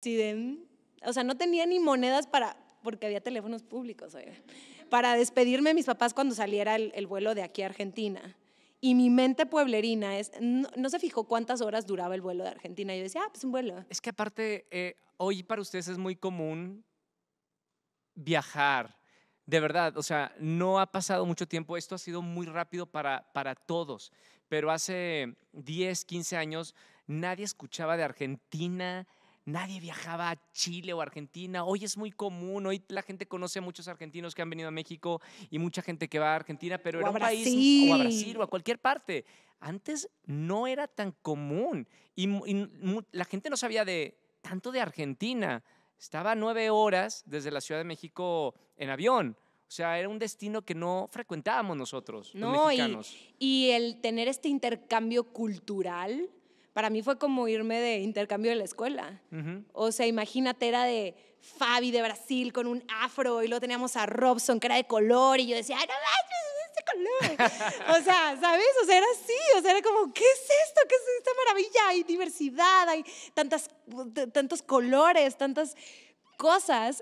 Sí, de, o sea, no tenía ni monedas para, porque había teléfonos públicos, oiga, para despedirme de mis papás cuando saliera el, el vuelo de aquí a Argentina. Y mi mente pueblerina es, no, no se fijó cuántas horas duraba el vuelo de Argentina. Yo decía, ah, pues un vuelo. Es que aparte, eh, hoy para ustedes es muy común viajar. De verdad, o sea, no ha pasado mucho tiempo. Esto ha sido muy rápido para, para todos. Pero hace 10, 15 años nadie escuchaba de Argentina, nadie viajaba a Chile o Argentina. Hoy es muy común, hoy la gente conoce a muchos argentinos que han venido a México y mucha gente que va a Argentina, pero O era a un país o a Brasil o a cualquier parte. Antes no era tan común y, la gente no sabía de tanto de Argentina. Estaba nueve horas desde la Ciudad de México en avión. O sea, era un destino que no frecuentábamos nosotros, los y, mexicanos. y el tener este intercambio cultural, para mí fue como irme de intercambio de la escuela. Ujú. O sea, imagínate, era de Fabi de Brasil con un afro y luego teníamos a Robson que era de color y yo decía, ¡ay, no manches, este color! o sea, ¿sabes? O sea, era así, o sea, era como, ¿qué es esto? ¿Qué es esta maravilla? Hay diversidad, hay tantas, tantos colores, tantas cosas